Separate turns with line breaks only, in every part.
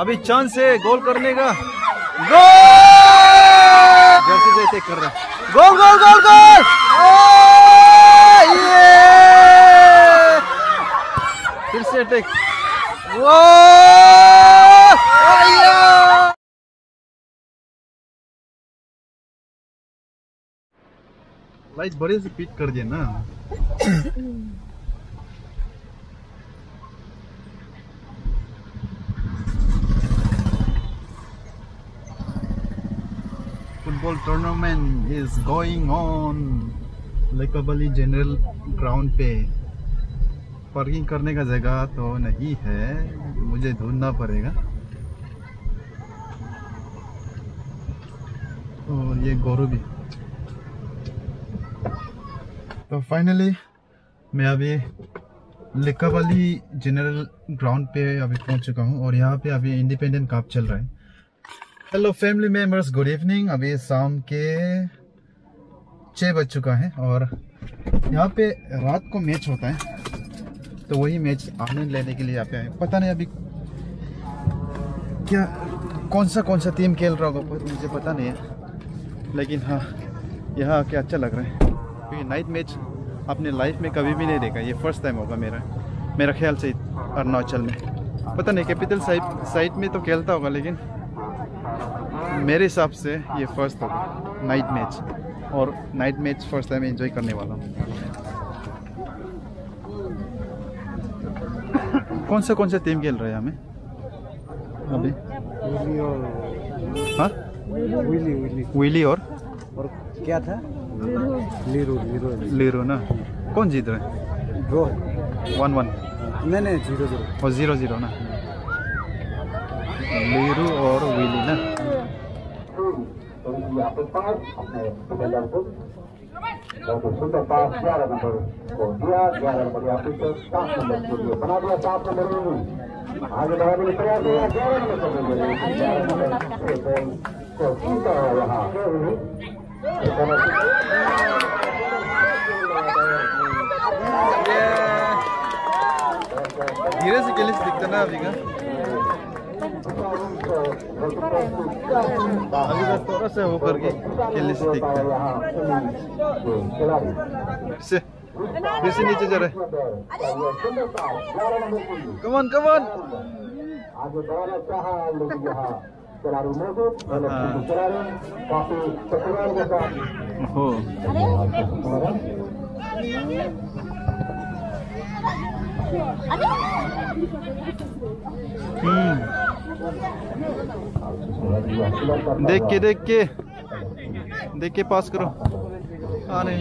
अभी चांस है गोल करने का गोल जैसे जैसे कर रहे गोल गोल गोल गोल ये फिर से अटैक वो लाइट बड़े से पिक कर दिया ना football tournament is going on. लेकाबली जनरल ग्राउंड पे पार्किंग करने का जगह तो नहीं है। मुझे ढूंढना पड़ेगा। और ये गोरू भी। तो फाइनली मैं अभी लिकावाली जनरल ग्राउंड पे अभी पहुँच चुका हूँ और यहाँ पे अभी इंडिपेंडेंट कप चल रहा है। Hello family members good evening अभी शाम के छः बज चुका है और यहाँ पे रात को मैच होता है। तो वही मैच आनंद लेने के लिए यहाँ पे आए। पता नहीं अभी क्या कौन सा कौन सा टीम खेल रहा होगा मुझे पता नहीं है। लेकिन हाँ यहाँ आके अच्छा लग रहा है। क्योंकि नाइट मैच अपने लाइफ में कभी भी नहीं देखा। ये फ़र्स्ट टाइम होगा मेरा मेरा ख्याल से अरुणाचल में। पता नहीं कैपिटल साइड साइड में तो खेलता होगा, लेकिन मेरे हिसाब से ये फ़र्स्ट होगा। नाइट मैच और night match first time enjoy करने वाला हूँ। कौन सा कौन सा टीम खेल रहे है हमें? अभी।
विली और
हाँ?
विली विली
विली और?
और क्या था? लीरू लीरू
लीरो ना? कौन जीत रहे है?
ड्रॉ
वन वन
नहीं नहीं ज़ीरो ज़ीरो
और ज़ीरो ज़ीरो ना? लीरू और विली ना
सुंदर पास ग्यारह नंबर को दिया ग्यारह नंबर यहाँ पीछे सात नंबर के लिए बना दिया सात नंबर में आगे बढ़ाने के लिए प्रयास किया ग्यारह नंबर को मिले ग्यारह नंबर से बॉल को जीता है यहाँ
धीरे से खेलने से दिखता ना अभी का अभी का थोड़ा वो करके खेलने से नीचे जा रहा कमान कमान हो हम्म देख के देख के देख के पास करो।
सुंदर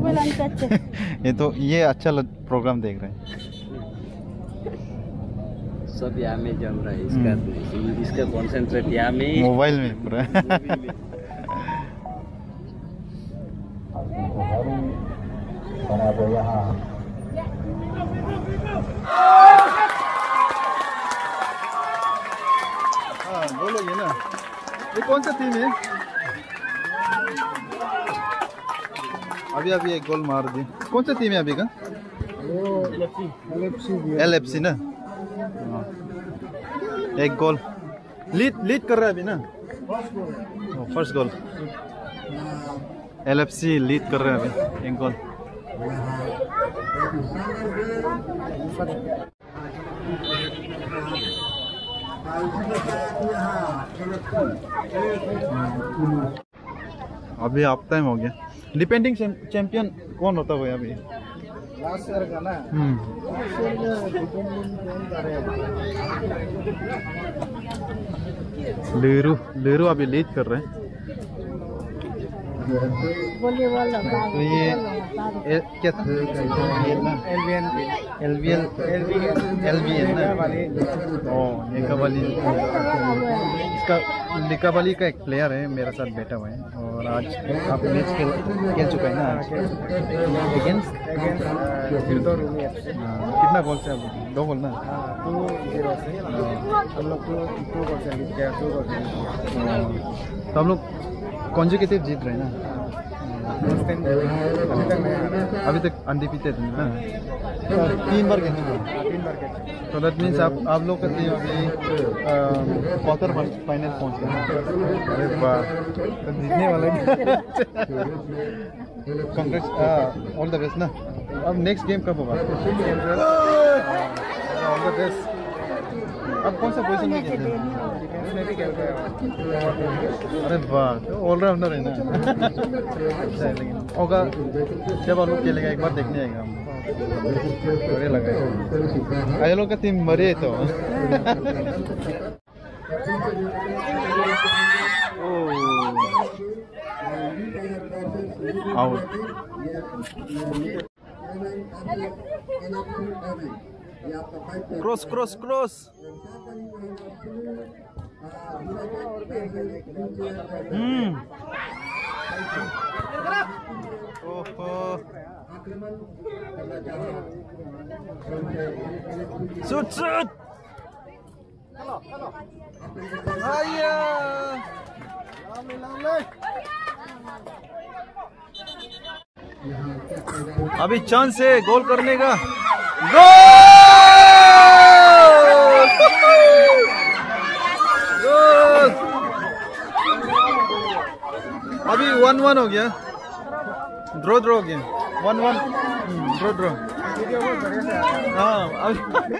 ये तो ये अच्छा लग- प्रोग्राम देख रहे हैं।
सब यहाँ में जम रहा है इसका इसका कॉन्सेंट्रेट यहाँ में।
मोबाइल में पूरा।
यहाँ।
हाँ ना। ये कौन सा टीम है? अभी अभी एक गोल मार दी। कौन सा टीम है अभी का? एल एफ़ सी ना? हाँ। एक गोल लीड लीड कर रहा है अभी, ना? First goal L F C lead कर रहा है अभी, एक गोल अभी आप टाइम हो गया। डिपेंडिंग चैंपियन कौन होता है अभी?
लास्ट ईयर का ना।
हम्म। लेरू लेरू अभी लीड कर रहे हैं। तो ये ओ इसका का एक प्लेयर है मेरे साथ बैठा हुआ है और आज आप मैच खेल खेल चुका है ना आज अगेंस्ट कितना गोल से अब दो गोल ना
टू ज़ीरो से हम लोग टू टू
तो हम लोग कॉन्जिकेटिव जीत रहे ना।
अभी तक
अनडिफिटेड है ना। तीन बार खेलना है।
तीन बार
तो दैट मीन्स आप आप लोग का टीम अभी क्वार्टर फाइनल पहुँच गया अरे वाह
तो जीतने वाला
कांग्रेस ऑल द बेस्ट ना। अब नेक्स्ट गेम कब होगा? ऑल द बेस्ट अब कौन सा पोजीशन में खेलते हैं?
हैं।
अरे वाह ऑलराउंडर है ना। अच्छा है लेकिन होगा जब खेलेगा एक बार देखने आएगा हम। लगा। आए लोग का टीम मरे तो। Out cross cross cross hmm ओहो शूट शूट आया अभी चांस है गोल करने का। गोल गोल अभी वन वन हो गया। ड्रो ड्रो हो गया। वन वन ड्रो ड्रो हाँ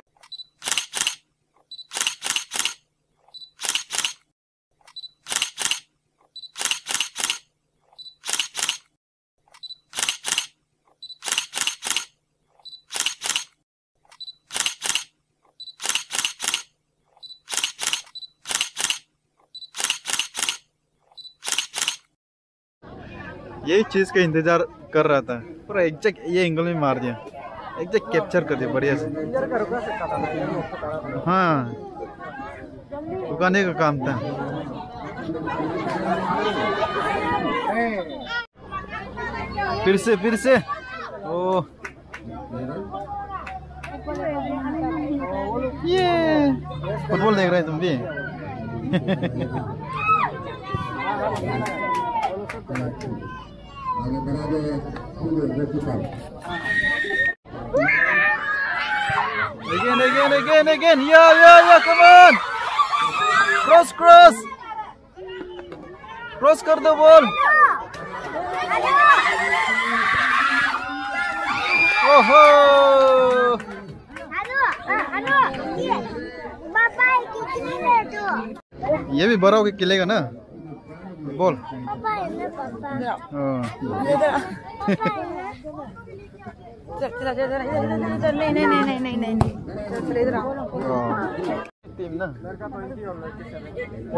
यही चीज़ का इंतज़ार कर रहा था। पूरा एग्जैक्ट ये एंगल में मार दिया। एग्जैक्ट कैप्चर कर दिया, बढ़िया से। हाँ। रुकाने का काम था। फिर से फिर से। ओ। ये। फुटबॉल देख रहे हैं तुम भी। Again, again, again, again. Yeah, yeah, yeah. Come on. Cross, cross. Cross कर दो बॉल ओहो ये भी बड़ा होके खिलेगा ना बॉल। हाँ।
नहीं नहीं नहीं नहीं नहीं नहीं। चल इधर आओ।
हाँ। टीम ना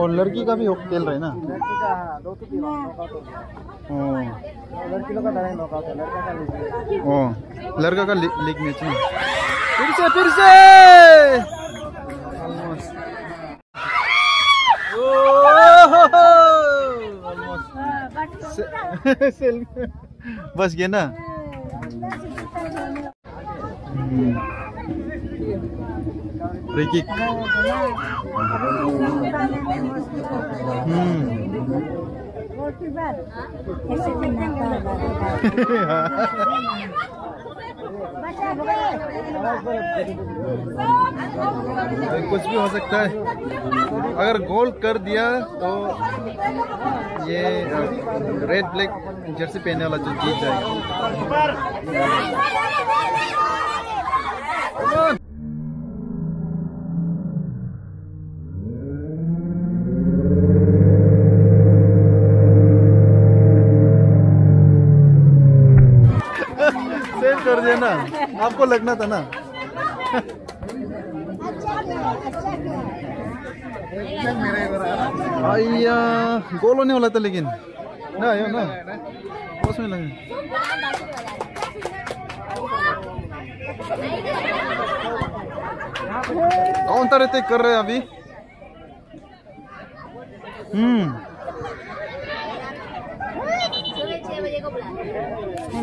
और लड़की का भी हो- खेल रहे हैं ना?
लड़की का हाँ, दो टीम हो। लड़की लोग का नॉकआउट है लड़का का लीग।
ओ लड़का का लीग मैच में फिर से फिर से Almost. ओहो! Almost. से- सेल- बस ये ना। फ्री हम्म। कुछ भी हो सकता है। अगर गोल कर दिया तो ये रेड ब्लैक जर्सी पहनने वाला जो जीत जाएगा। कर ना? आपको लगना था ना? आया गोल होने वाला था लेकिन। ना आयो ना? उसमें लगे। कौन काउंटर अटैक कर रहे हैं अभी? हम्म।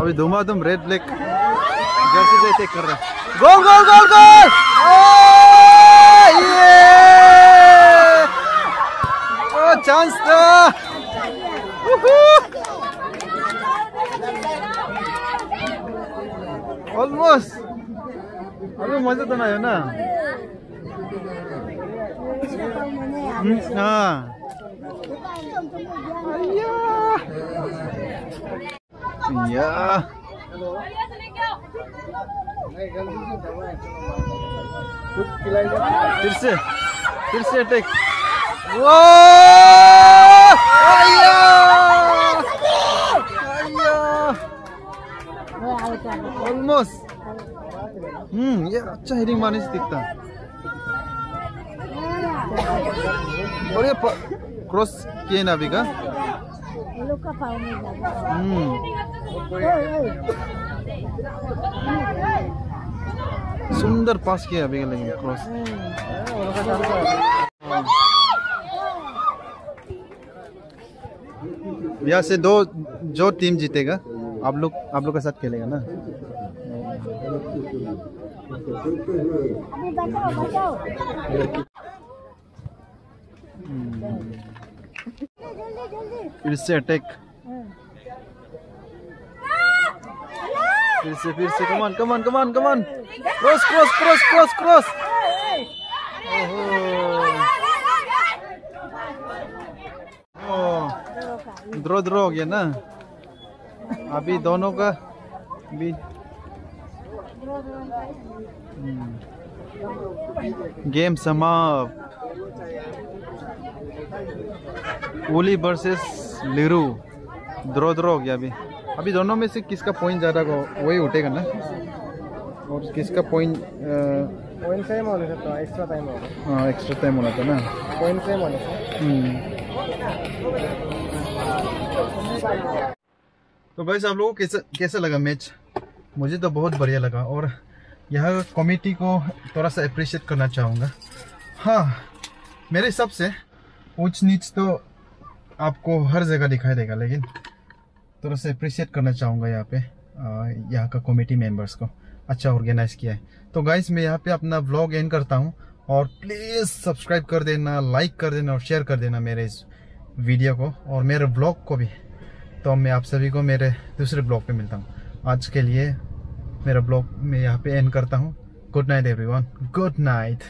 अभी धुमाधुम रेड ब्लैक जर्सी से चेक कर रहे हैं। गोल गोल गोल गोल ओ, चांस था। ऑलमोस्ट अभी मज़ा तो नहीं है ना? हम्म, हाँ। या फिर से फिर से अटैक वो! ऑलमोस्ट हम्म ये अच्छा हिटिंग मारने से दिखता। और ये क्रॉस किए ना अभी का? हम्म। सुंदर पास किया अभी लेकिन क्रॉस यहाँ से दो, जो टीम जीतेगा, आप लोग आप लोग के साथ खेलेगा ना? फिर से अटैक फिर से फिर से come on come on come on come on cross cross cross cross cross ओहो ड्रॉ ड्रॉ हो गया ना अभी दोनों का भी गेम समाप्त। ओली वर्सेस लिरू ड्रॉ ड्रॉ हो गया अभी। अभी दोनों में से किसका पॉइंट ज़्यादा वही उठेगा ना? और किसका पॉइंट
पॉइंट सेम होने से तो एक्स्ट्रा टाइम होगा।
हाँ एक्स्ट्रा टाइम होना था ना।
पॉइंट सेम होने से।
हम्म। तो भाई आप लोगों को कैसा कैसा लगा मैच मुझे तो बहुत बढ़िया लगा और यह कमेटी को थोड़ा सा अप्रिशिएट करना चाहूँगा। हाँ मेरे हिसाब से ऊंच नीच तो आपको हर जगह दिखाई देगा लेकिन थोड़ा सा अप्रिशिएट करना चाहूँगा यहाँ पे यहाँ का कमेटी मेंबर्स को। अच्छा ऑर्गेनाइज किया है। तो गाइज़ मैं यहाँ पे अपना ब्लॉग एंड करता हूँ और प्लीज़ सब्सक्राइब कर देना लाइक कर देना और शेयर कर देना मेरे इस वीडियो को और मेरे ब्लॉग को भी। तो मैं आप सभी को मेरे दूसरे ब्लॉग पे मिलता हूँ। आज के लिए मेरा ब्लॉग मैं यहाँ पे एंड करता हूँ। Good night everyone good night